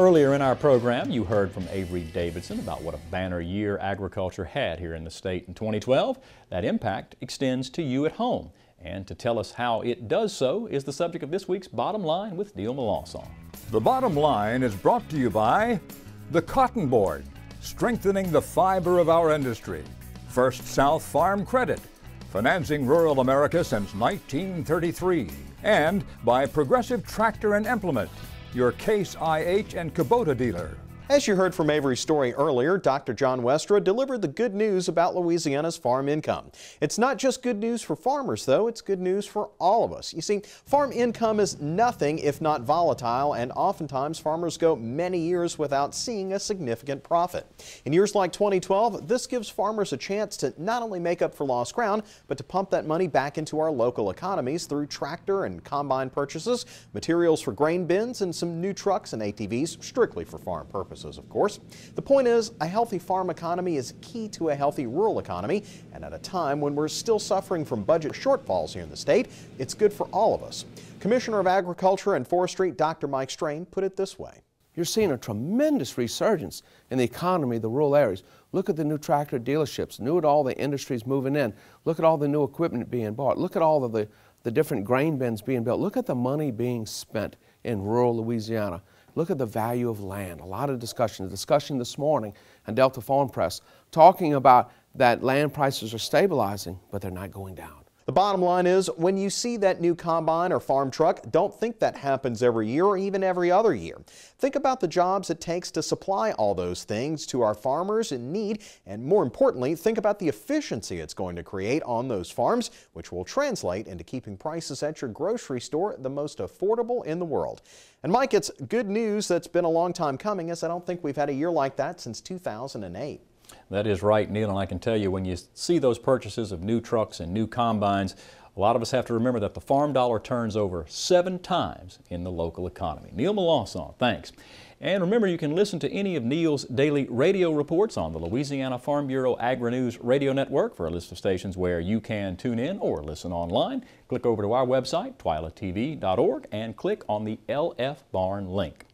Earlier in our program, you heard from Avery Davidson about what a banner year agriculture had here in the state in 2012. That impact extends to you at home. And to tell us how it does so is the subject of this week's Bottom Line with Neil Melancon. The bottom line is brought to you by the Cotton Board, strengthening the fiber of our industry. First South Farm Credit, financing rural America since 1933. And by Progressive Tractor and Implement, your Case IH and Kubota dealer. As you heard from Avery's story earlier, Dr. John Westra delivered the good news about Louisiana's farm income. It's not just good news for farmers, though, it's good news for all of us. You see, farm income is nothing if not volatile, and oftentimes farmers go many years without seeing a significant profit. In years like 2012, this gives farmers a chance to not only make up for lost ground, but to pump that money back into our local economies through tractor and combine purchases, materials for grain bins, and some new trucks and ATVs strictly for farm purposes purposes, of course. The point is, a healthy farm economy is key to a healthy rural economy, and at a time when we're still suffering from budget shortfalls here in the state, it's good for all of us. Commissioner of Agriculture and Forestry, Dr. Mike Strain, put it this way. You're seeing a tremendous resurgence in the economy the rural areas. Look at the new tractor dealerships. New at all the industries moving in. Look at all the new equipment being bought. Look at all of the, the different grain bins being built. Look at the money being spent in rural Louisiana. Look at the value of land. A lot of discussion. Discussion this morning on Delta Farm Press talking about that land prices are stabilizing, but they're not going down. The bottom line is when you see that new combine or farm truck, don't think that happens every year or even every other year. Think about the jobs it takes to supply all those things to our farmers in need, and more importantly, think about the efficiency it's going to create on those farms, which will translate into keeping prices at your grocery store the most affordable in the world. And Mike, it's good news that's been a long time coming, as I don't think we've had a year like that since 2008. That is right, Neil, and I can tell you when you see those purchases of new trucks and new combines, a lot of us have to remember that the farm dollar turns over seven times in the local economy. Neil Melancon, thanks. And remember, you can listen to any of Neil's daily radio reports on the Louisiana Farm Bureau Agri-News Radio Network for a list of stations where you can tune in or listen online. Click over to our website, twilatv.org, and click on the LF Barn link.